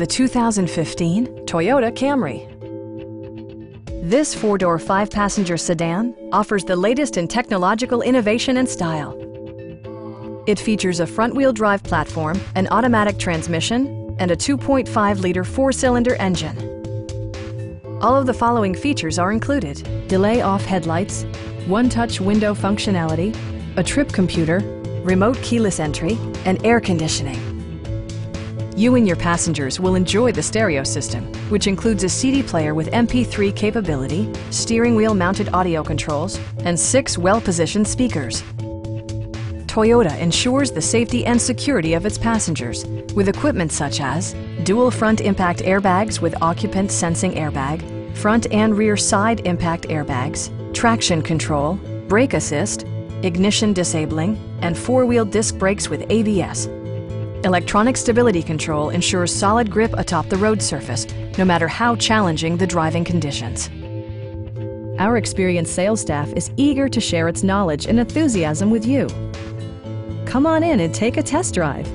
the 2015 Toyota Camry. This four-door, five-passenger sedan offers the latest in technological innovation and style. It features a front-wheel drive platform, an automatic transmission, and a 2.5-liter four-cylinder engine. All of the following features are included. Delay off headlights, one-touch window functionality, a trip computer, remote keyless entry, and air conditioning. You and your passengers will enjoy the stereo system, which includes a CD player with MP3 capability, steering wheel mounted audio controls, and six well-positioned speakers. Toyota ensures the safety and security of its passengers with equipment such as dual front impact airbags with occupant sensing airbag, front and rear side impact airbags, traction control, brake assist, ignition disabling, and four-wheel disc brakes with ABS. Electronic stability control ensures solid grip atop the road surface, no matter how challenging the driving conditions. Our experienced sales staff is eager to share its knowledge and enthusiasm with you. Come on in and take a test drive.